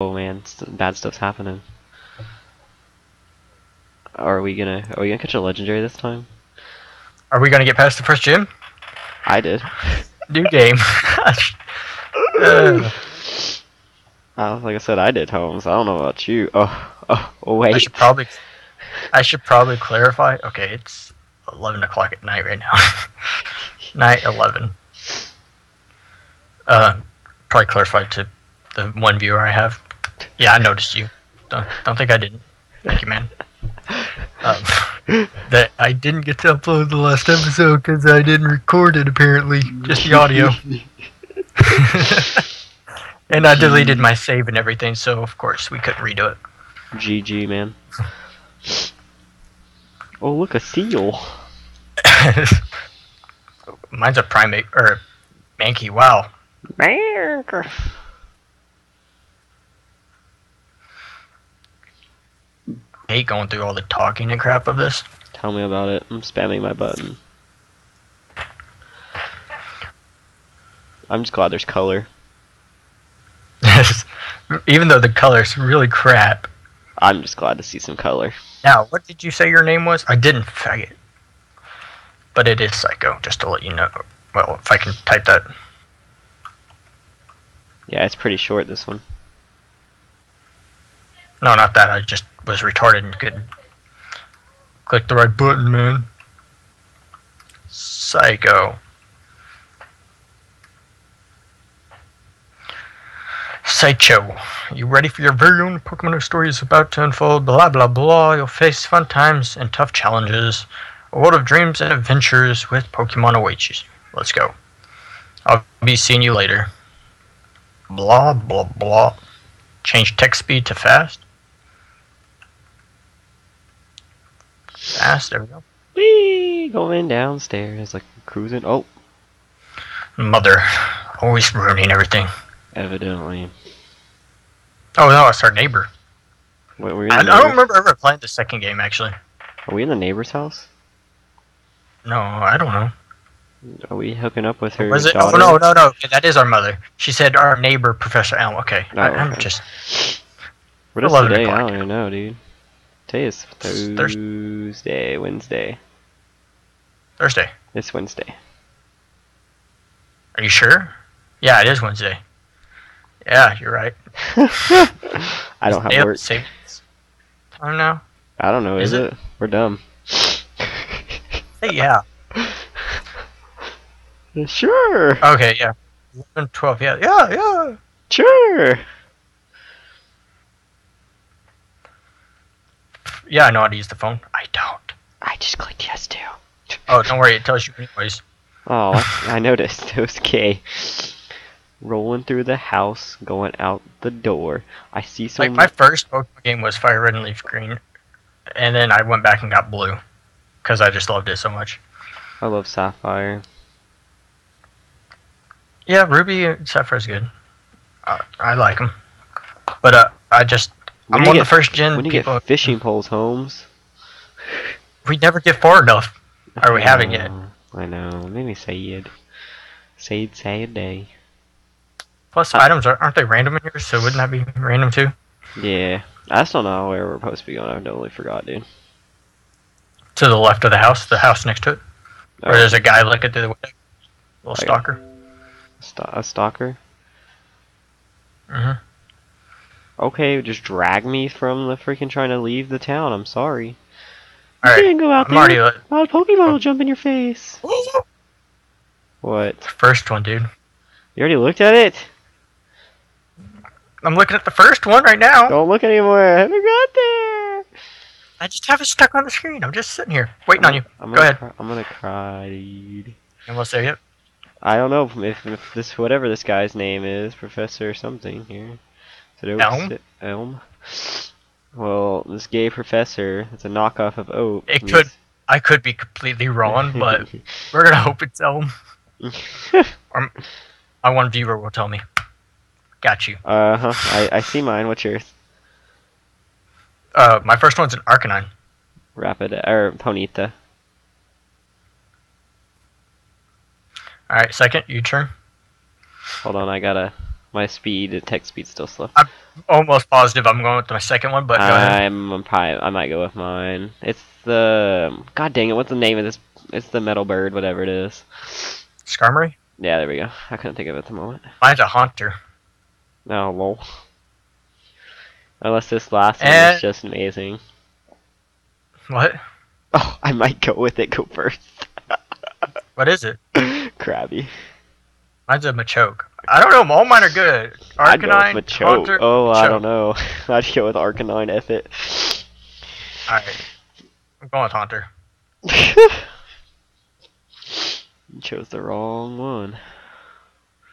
Oh man, bad stuff's happening. Are we gonna are we gonna catch a legendary this time? Are we gonna get past the first gym? I did. New game. Uh, Uh, like I said, I did Holmes. I don't know about you. Oh, oh, oh wait. I should probably, I should probably clarify. Okay, it's eleven o'clock at night right now. night eleven. Uh, probably clarify to the one viewer I have. Yeah, I noticed you. Don't don't think I didn't. Thank you, man. Um, that I didn't get to upload the last episode because I didn't record it. Apparently, just the audio. and I deleted my save and everything, so of course we couldn't redo it. GG, man. Oh, look, a seal. Mine's a primate or a Mankey. Wow. I hate going through all the talking and crap of this. Tell me about it. I'm spamming my button. I'm just glad there's color. Even though the color's really crap. I'm just glad to see some color. Now, what did you say your name was? I didn't faggot. But it is Psycho, just to let you know. Well, if I can type that. Yeah, it's pretty short, this one. No, not that. I just was retarded and couldn't click the right button, man. Psycho. Sideshow. You ready for your very own Pokemon story is about to unfold? Blah blah blah. You'll face fun times and tough challenges. A world of dreams and adventures with Pokemon awaits you. Let's go. I'll be seeing you later. Blah blah blah. Change text speed to fast. Fast, there we go. Whee! Going downstairs, like cruising. Oh, Mother, always ruining everything. evidently. Oh no, it's our neighbor. Wait, were we in I, I don't remember ever playing the second game actually. Are we in the neighbor's house? No, I don't know. Are we hooking up with her Was it? Oh no, no, no. That is our mother. She said our neighbor, Professor Elm. Okay, Oh, I, I'm okay. just What is today? I don't even know, dude. Today is Thursday, Thurs- Wednesday. Thursday. It's Wednesday. Are you sure? Yeah, it is Wednesday. Yeah, you're right. I don't have Daylight work. savings Time now. I don't know. Is, Is it? We're dumb. Hey, yeah. Sure. Okay, yeah. 11, 12. Yeah, yeah, yeah. Sure. Yeah, I know how to use the phone. I don't. I just clicked yes too. Oh, don't worry. It tells you anyways. Oh, I noticed. It was K. Rolling through the house, going out the door. I see some. Like my first Pokemon game was Fire Red and Leaf Green, and then I went back and got Blue, because I just loved it so much. I love Sapphire. Yeah, Ruby and Sapphire's good. Uh, I like them, but uh, I just When I'm one get- of the first gen When you people. get fishing poles, Holmes. we never get far enough. Or we haven't yet. know, I know. Maybe sad. Sad, sad day. Plus, Uh, items are, aren't they random in here? So wouldn't that be random too? Yeah. I just don't know where we're supposed to be going. I totally forgot, dude. To the left of the house, the house next to it, Oh, where there's a guy looking through the window. Little Okay. stalker. st- a stalker? hmm Okay, just drag me from the freaking trying to leave the town. I'm sorry. All you right, didn't go out I'm there. li- Wild Pokemon will oh. jump in your face. What? first one, dude. You already looked at it? I'm looking at the first one right now. Don't look anymore. I haven't got there. I just have it stuck on the screen. I'm just sitting here waiting on you. I'm Go ahead. Cry, I'm gonna cry, dude. Almost there yet? I don't know if, if this whatever this guy's name is, Professor something here. Is Elm? Elm. Well, this gay professor, it's a knockoff of Oak. It could- I could be completely wrong, but we're gonna hope it's Elm. Or my one viewer will tell me. Got you. uh huh. I, I see mine. What's yours? Uh, my first one's an Arcanine. Rapid or Ponyta. All right, second, you turn. Hold on, I gotta My speed, attack speed's still slow. I'm almost positive I'm going with my second one, but go. I'm, probably I might go with mine. It's the God dang it, what's the name of this? It's the metal bird, whatever it is. Skarmory? Yeah, there we go. I couldn't think of it at the moment. Mine's a Haunter. No, lol. Unless this last one is just amazing. What? Oh, I might go with it. Go first. What is it? Krabby. Mine's a Machoke. I don't know. All mine are good. I'd go Arcanine, Machoke. Haunter, Oh, I don't know. I'd go with Arcanine. F it. Alright. I'm going with Haunter. You chose the wrong one.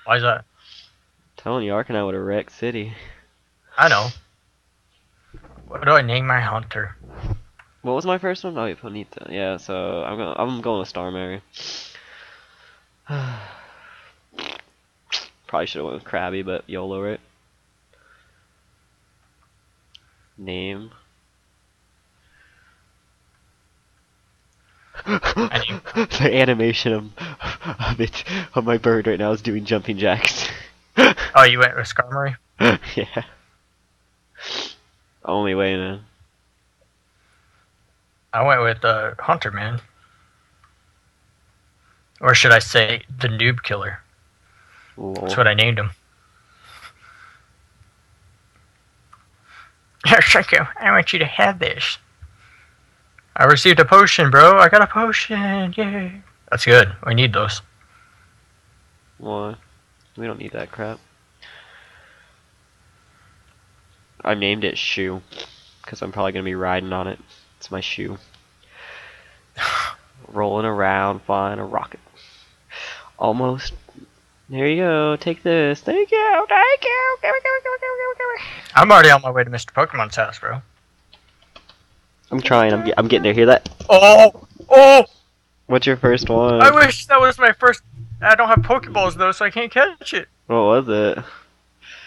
Why is that? telling you, Arcanine would have wrecked City. I know. What do I name my Haunter? What was my first one? Oh, yeah, Ponyta. Yeah, so I'm going. I'm going with Skarmory. Probably should have went with Krabby, but YOLO it. Name. The animation of, of it of my bird right now is doing jumping jacks. Oh, you went with Skarmory? yeah. Only way, man. I went with uh, Haunter, man. Or should I say, the Noob Killer? Lol. That's what I named him. Here, I want you to have this. I received a potion, bro. I got a potion. Yay. That's good. We need those. Why? We don't need that crap. I named it Shoe, because I'm probably gonna be riding on it. It's my shoe. Rolling around, flying a rocket. Almost. There you go. Take this. Thank you. Thank you. Give me, give me, give me, give me, give me. I'm already on my way to Mr. Pokemon's house, bro. I'm trying. I'm, I'm getting there. Hear that? Oh! Oh! What's your first one? I wish that was my first. I don't have Pokeballs, though, so I can't catch it. What was it?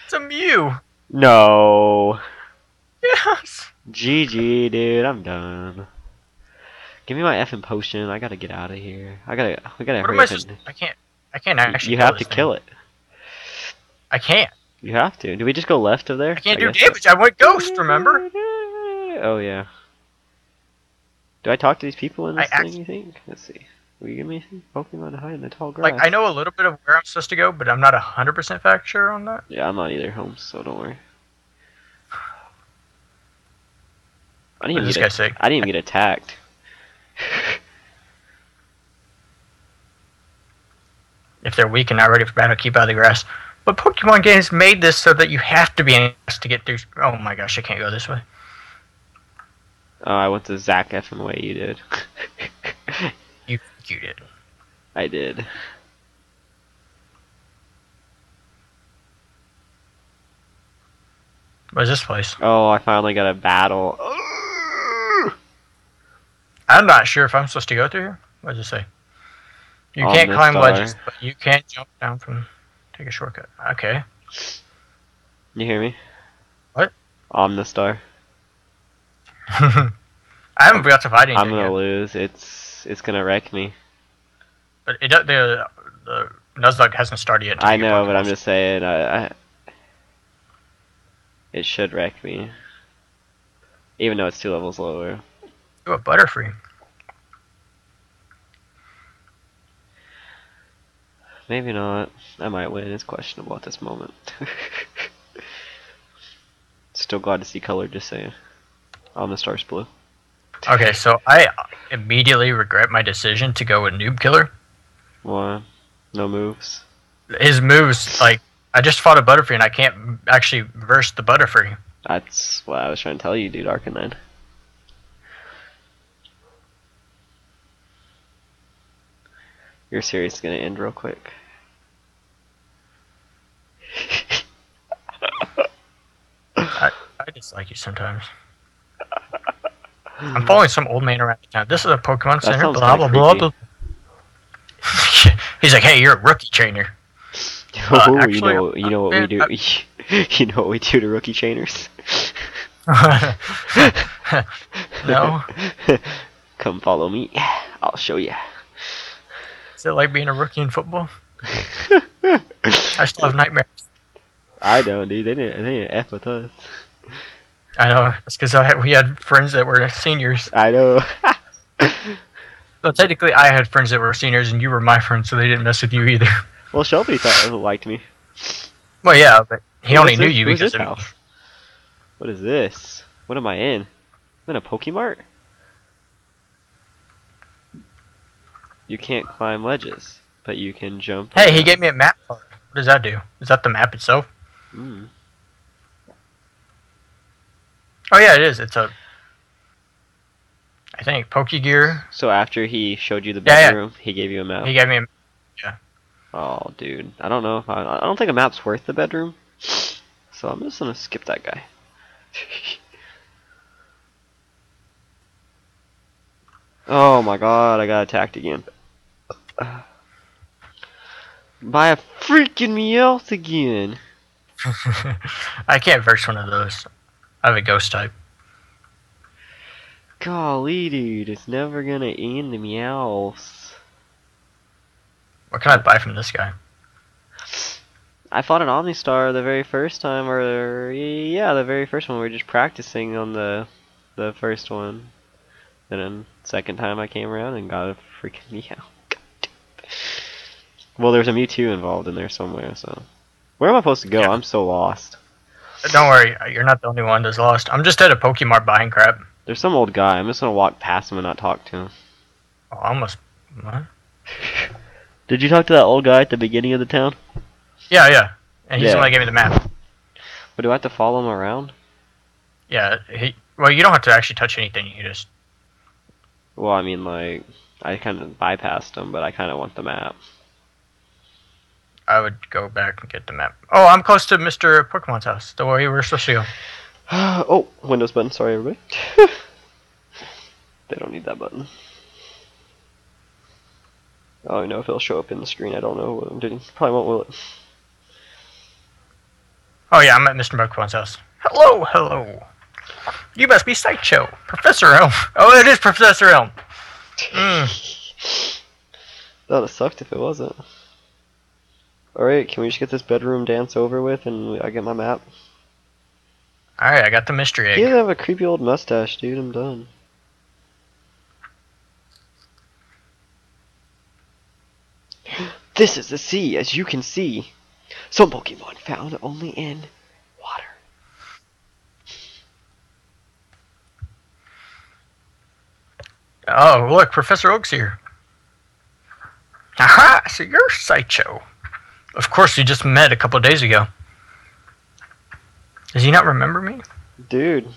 It's a Mew. No. Yes. GG, dude. I'm done. Give me my effing potion. I gotta get out of here. I gotta. We gotta What am I up supposed. I can't. I can't actually. You have to thing. kill it. I can't. You have to. Do we just go left of there? I can't I do damage. I went Ghost, remember? Oh yeah. Do I talk to these people in I this act- thing? You think? Let's see. Will you give me? Pokemon to hide in the tall grass. Like, I know a little bit of where I'm supposed to go, but I'm not 100% fact sure on that. Yeah, I'm not either home, so don't worry. I didn't even this get. guy a- I didn't even get attacked. If they're weak and not ready for battle, keep out of the grass. But Pokemon games made this so that you have to be in grass to get through. Oh my gosh, I can't go this way. Oh, I went the Zac effing way you did. You, you did. I did. Where's this place? Oh, I finally got a battle. I'm not sure if I'm supposed to go through here. What does it say? You On can't climb ledges, but you can't jump down from. Take a shortcut. Okay. You hear me? What? I'm the star. I haven't got to fight I'm gonna yet, lose. It's it's gonna wreck me. but it the the Nuzlocke hasn't started yet. I know, but I'm just saying. I, I it should wreck me. Even though it's two levels lower. Ooh, a Butterfree. Maybe not. I might win. It's questionable at this moment. Still glad to see color. Just saying. On the stars blue. Okay, so I immediately regret my decision to go with Noob Killer. Why? No moves. His moves, like, I just fought a Butterfree and I can't actually verse the Butterfree. That's what I was trying to tell you, dude. Arcanine. Your series is gonna end real quick. I dislike you sometimes. I'm following some old man around town. This is a Pokemon Center. sounds Blah blah blah. blah. He's like, "Hey, you're a rookie trainer." Uh, Oh, actually, you know, you know what we man, do. you know what we do to rookie trainers. no, Come follow me. I'll show you. Is it like being a rookie in football? I still have nightmares. I don't, dude. They didn't. They didn't f with us. I know. It's because we had friends that were seniors. I know. Well, technically, I had friends that were seniors, and you were my friend, so they didn't mess with you either. well, Shelby thought liked me. Well, yeah, but he What only knew this- you what is because this of house? What is this? What am I in? I'm in a Pokemart. You can't climb ledges, but you can jump. Hey, he gave me a map. What does that do? Is that the map itself? Mm. Oh yeah, it is. It's a. I think Pokegear. So after he showed you the Yeah, yeah. bedroom, he gave you a map. He gave me. A, Oh, dude, I don't know if I. I don't think a map's worth the bedroom. So I'm just gonna skip that guy. oh my god, I got attacked again. By a freaking Meowth again. I can't verse one of those. I have a ghost type. Golly, dude, it's never gonna end the Meowths. What can I buy from this guy? I fought an Omastar the very first time, or yeah, the very first one. We were just practicing on the the first one, and then second time I came around and got a freaking Meow. Well, there's a Mewtwo involved in there somewhere, so where am I supposed to go? Yeah. I'm so lost. Don't worry, you're not the only one that's lost. I'm just at a Pokemart buying crap. There's some old guy. I'm just gonna walk past him and not talk to him. Oh, I almost. What? Did you talk to that old guy at the beginning of the town? Yeah, yeah. And he's Yeah. the one that gave me the map. But do I have to follow him around? Yeah, he. Well, you don't have to actually touch anything. You just. Well, I mean, like, I kind of bypassed him, but I kind of want the map. I would go back and get the map. Oh, I'm close to Mr. Pokemon's house. The way we're supposed to go. oh, Windows button. Sorry, everybody. they don't need that button. I don't know if it'll show up in the screen. I don't know what I'm doing. Probably won't, will it? Oh yeah, I'm at Mr. Pokemon's house. Hello, hello. You must be Sideshow, Professor Elm. Oh, it is Professor Elm. Mm. That would have sucked if it wasn't. Alright, can we just get this bedroom dance over with and I get my map? All right, I got the mystery egg. doesn't have a creepy old mustache, dude. I'm done. This is the sea, as you can see. Some Pokemon found only in water. Oh, look, Professor Oak's here. Aha! So you're Sideshow. Of course, we just met a couple of days ago. Does he not remember me? Dude,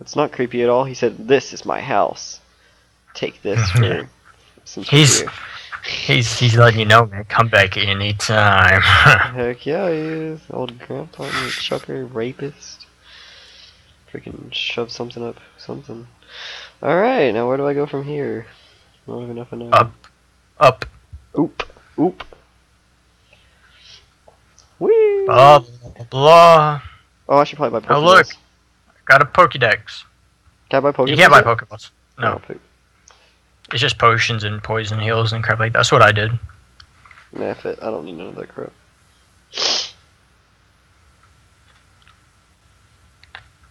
it's not creepy at all. He said, "This is my house. Take this for some He's- cheer." He's he's letting you know, man. Come back anytime. Heck yeah, he is. Old grandpa, chucker, rapist. Freaking shove something up, something. Alright, now where do I go from here? I don't if I. Up. Up. Oop. Oop. Whee! Blah blah blah. oh, I should probably buy Pokeballs. Oh, look. Got a Pokédex. Can I buy Pokeballs? You can't buy yet? Pokeballs. No, Oh, it's just potions and poison heals and crap like that. That's what I did. Nah, fit. I don't need none of that crap.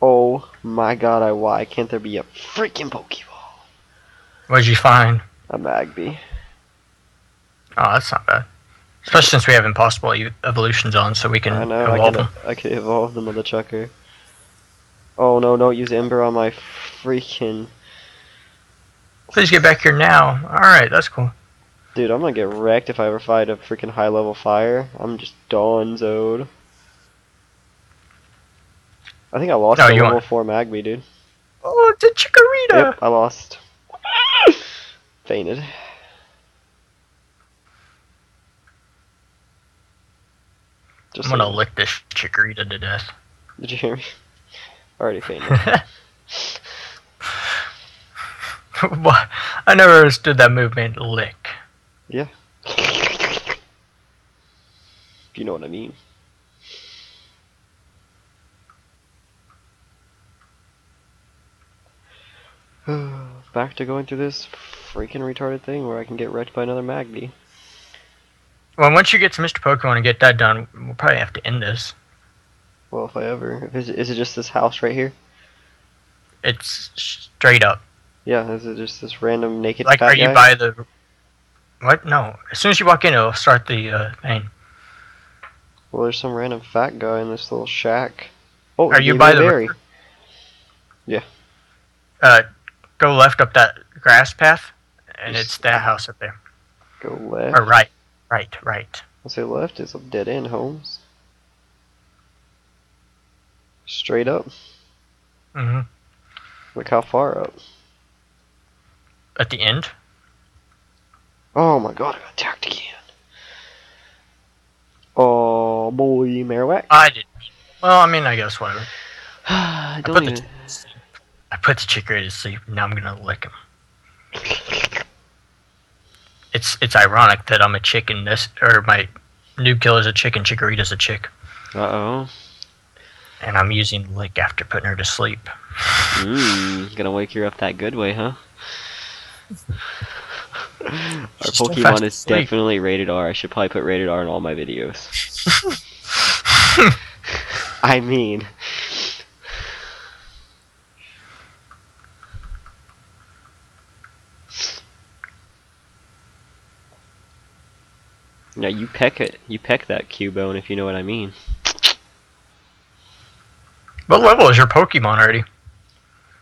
Oh my god, I why can't there be a freaking Pokeball? What did you find? A Magby. Oh, that's not bad. Especially since we have impossible evolutions on, so we can I know, I evolve could, them. I could evolve them with a chucker. Oh no, don't use Ember on my freaking... Please get back here now. Alright, that's cool. Dude, I'm gonna get wrecked if I ever fight a freaking high level fire. I'm just Dawn donzoed. I think I lost No, the level won't. 4 Magby, dude. Oh, it's a Chikorita! Yep, I lost. Fainted. Just I'm gonna lick this Chikorita to death. Did you hear me? Already fainted. what? I never understood that movement, lick. Yeah. If you know what I mean. Back to going through this freaking retarded thing where I can get wrecked by another Magby. Well, once you get to Mr. Pokemon and get that done, we'll probably have to end this. Well, if I ever, if is, it, is it just this house right here? It's straight up. Yeah, is it just this random naked Like, are you guy? by the? What? No. As soon as you walk in, it'll start the uh, thing. Well, there's some random fat guy in this little shack. Oh, Are you by the berry. river? Uh, go left up that grass path, and Just- it's that house up there. Go left? Or right, right, right. I'll say left is a dead end, Holmes. Straight up. hmm Look how far up. At the end. Oh my god, I got attacked again. Oh boy, Marowak. I did. Well, I mean, I guess whatever. I I put the even. I put the chicken to sleep. Now I'm gonna lick him. It's it's ironic that I'm a chicken. This or my noob killer's a chicken. Chikorita's a chick, Uh oh. and I'm using lick after putting her to sleep. Mmm, gonna wake her up that good way, huh? Our She's Pokemon is definitely rated R. I should probably put rated R in all my videos. I mean, yeah, you peck it. You peck that Cubone, if you know what I mean. what level is your Pokemon already?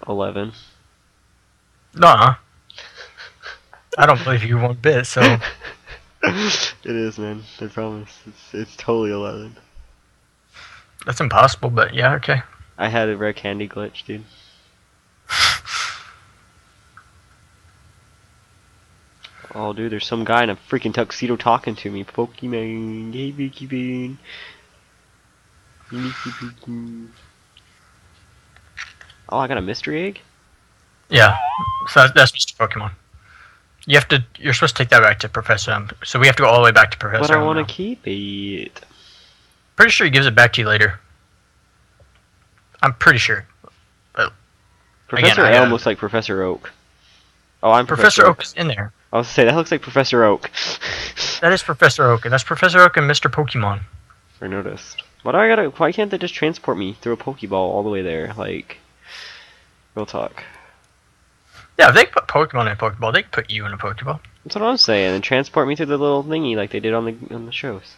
Eleven. Nah. I don't believe you one bit. So it is, man. I promise. It's it's totally eleven. that's impossible. But yeah, okay. I had a rare candy glitch, dude. Oh, dude, there's some guy in a freaking tuxedo talking to me. Pokemon, hey, Pokemon. Pokemon. Oh, I got a mystery egg? Yeah. So that's, that's Mr. Pokemon. You have to. You're supposed to take that back to Professor Elm. So we have to go all the way back to Professor. But I want to keep it. Pretty sure he gives it back to you later. I'm pretty sure. Professor I Elm looks like Professor Oak. Oh, I'm Professor Professor, Oak is in there. I was to say, that looks like Professor Oak. That is Professor Oak, and that's Professor Oak and Mr. Pokemon. I noticed. Why do I gotta? Why can't they just transport me through a Pokeball all the way there? Like, real talk. Yeah, if they put Pokemon in a Pokeball, they could put you in a Pokeball. That's what I'm saying. And transport me through the little thingy like they did on the on the shows.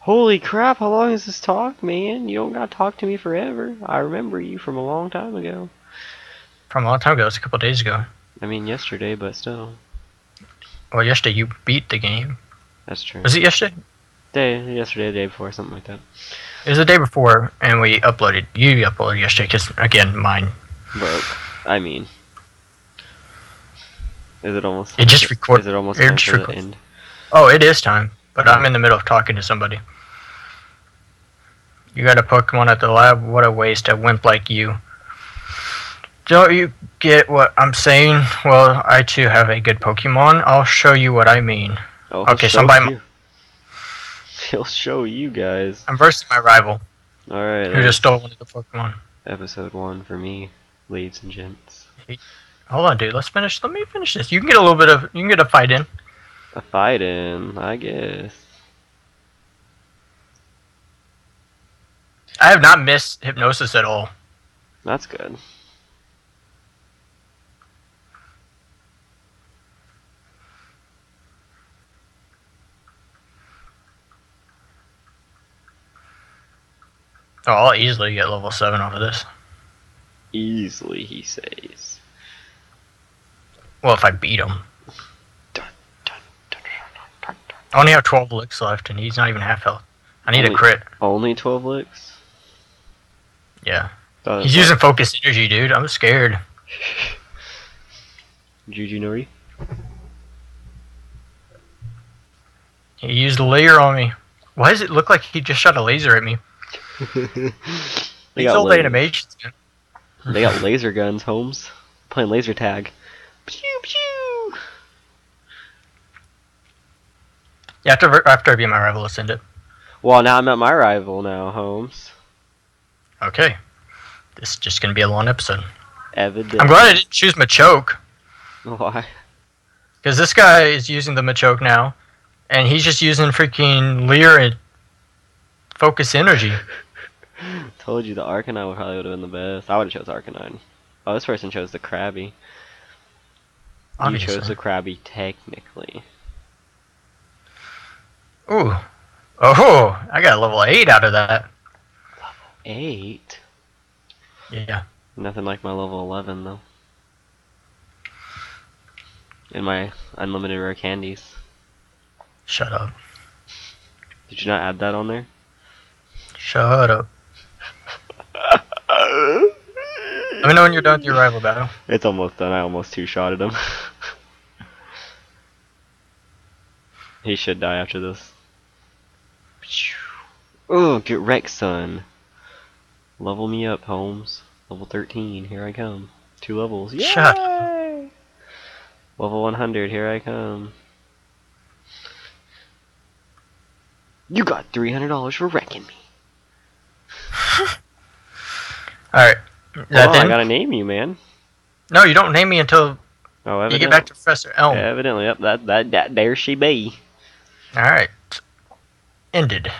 Holy crap! How long is this talk, man? You don't gotta talk to me forever. I remember you from a long time ago. From a long time ago, it's a couple days ago. I mean, yesterday, but still, Well, yesterday you beat the game. that's true. Was it yesterday? Day, yesterday, the day before, something like that. It was the day before, and we uploaded. You uploaded yesterday, because, again, mine. Broke. I mean, is it almost? It just record- Is it almost it time for the end? Oh, it is time, but I'm in the middle of talking to somebody. You got a Pokemon at the lab? What a waste, a wimp like you. Don't you get what I'm saying? Well, I too have a good Pokemon. I'll show you what I mean. Oh, Okay, somebody- you. He'll show you guys. I'm versus my rival, All right. who uh, just stole one of the Pokemon. episode one for me, ladies and gents. Hold on, dude. Let's finish. Let me finish this. You can get a little bit of. You can get a fight in. A fight in, I guess. I have not missed hypnosis at all. That's good. Oh, I'll easily get level seven off of this. Easily, he says. Well, if I beat him. I only have 12 licks left, and he's not even half health. I need a crit. Only 12 licks? Yeah. Thought He's using focus energy, dude. I'm scared. Juju Nori? He used a Leer on me. Why does it look like he just shot a laser at me? they, got old animations, man. they got laser guns, Holmes. Playing laser tag. Pew pew! Yeah, after, after I beat my rival, let's end it. Well, now I'm at my rival now, Holmes. Okay. This is just gonna be a long episode. Evident. I'm glad I didn't choose Machoke, Why? because this guy is using the Machoke now, and he's just using freaking Leer and focus energy. Told you the Arcanine would probably would have been the best. I would have chose Arcanine. Oh, this person chose the Krabby. You chose the Krabby technically. Ooh. Oh, I got a level 8 out of that. Level Eight. Yeah. Nothing like my level 11 though. And my unlimited rare candies. Shut up. Did you not add that on there? Shut up. Let me know when you're done with your rival battle. It's almost done. I almost two-shotted him. he should die after this. Oh, get wrecked, son. Level me up, Holmes. Level 13, here I come. Two levels. Yay! Shut Level 100, here I come. You got $300 for wrecking me. That Hold on, I gotta name you, man. No, you don't name me until Oh, you get back to Professor Elm. Evidently, yep, that, that, that, there she be. Alright. Ended.